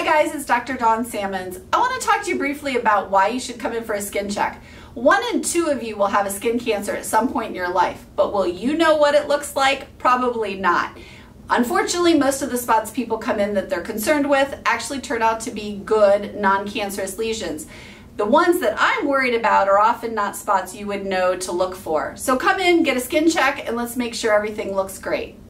Hi guys, it's Dr. Dawn Sammons. I want to talk to you briefly about why you should come in for a skin check. One in two of you will have a skin cancer at some point in your life, but will you know what it looks like? Probably not. Unfortunately, most of the spots people come in that they're concerned with actually turn out to be good, non-cancerous lesions. The ones that I'm worried about are often not spots you would know to look for. So come in, get a skin check, and let's make sure everything looks great.